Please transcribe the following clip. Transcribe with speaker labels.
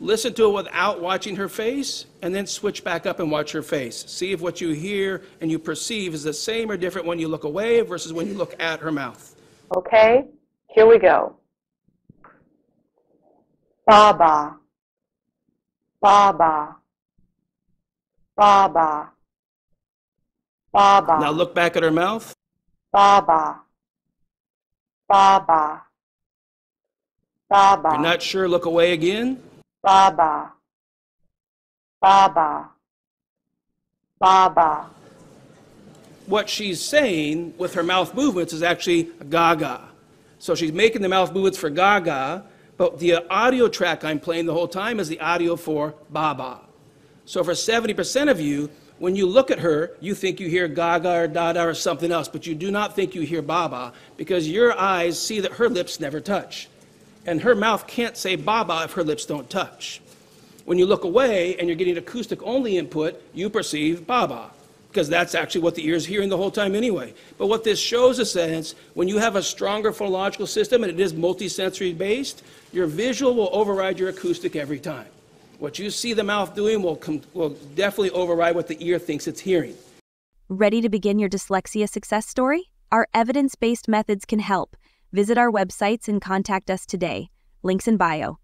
Speaker 1: Listen to it without watching her face, and then switch back up and watch her face. See if what you hear and you perceive is the same or different when you look away versus when you look at her mouth.
Speaker 2: Okay, here we go. Baba, Baba, Baba, Baba.
Speaker 1: Now look back at her mouth.
Speaker 2: Baba, Baba, Baba.
Speaker 1: You're not sure, look away again.
Speaker 2: Baba, Baba, Baba.
Speaker 1: What she's saying with her mouth movements is actually gaga. So she's making the mouth movements for gaga, but the audio track I'm playing the whole time is the audio for baba. So for 70% of you, when you look at her, you think you hear gaga or dada or something else, but you do not think you hear baba because your eyes see that her lips never touch. And her mouth can't say baba if her lips don't touch. When you look away and you're getting acoustic only input, you perceive baba because that's actually what the ear is hearing the whole time anyway. But what this shows us is when you have a stronger phonological system and it is multisensory based, your visual will override your acoustic every time. What you see the mouth doing will, com- will definitely override what the ear thinks it's hearing.
Speaker 3: Ready to begin your dyslexia success story? Our evidence based methods can help. Visit our websites and contact us today. Links in bio.